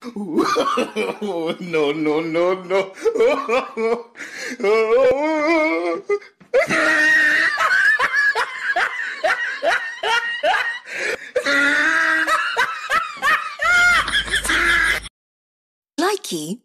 no, no, no, no. Likey